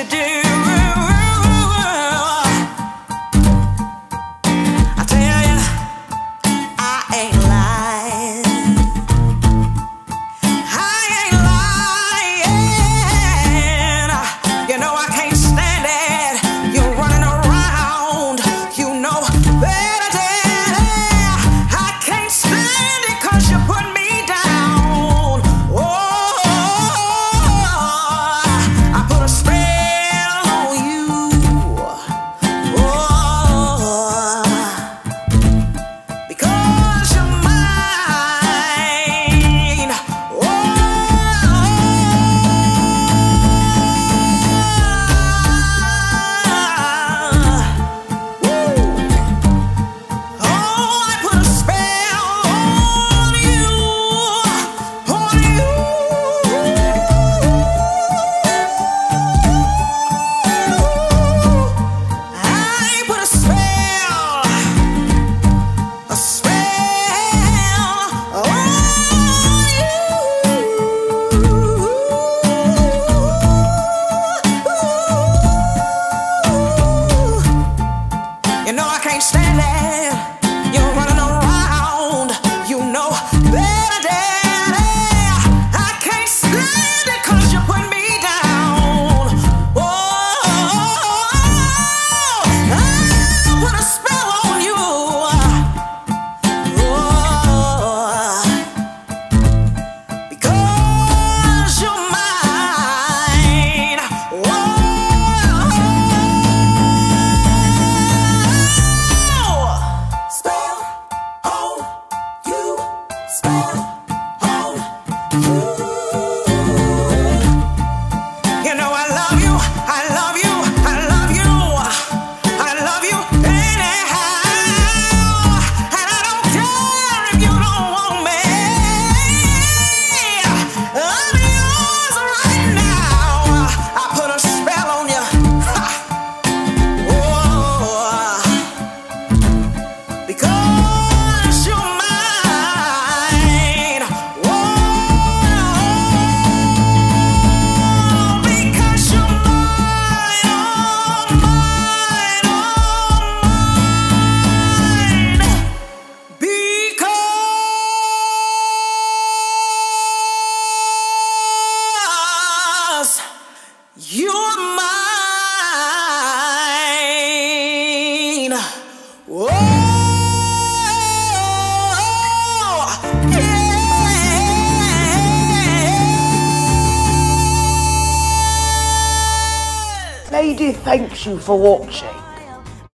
you do. Ooh. cause you're mine. Oh, Lady thanks you for watching.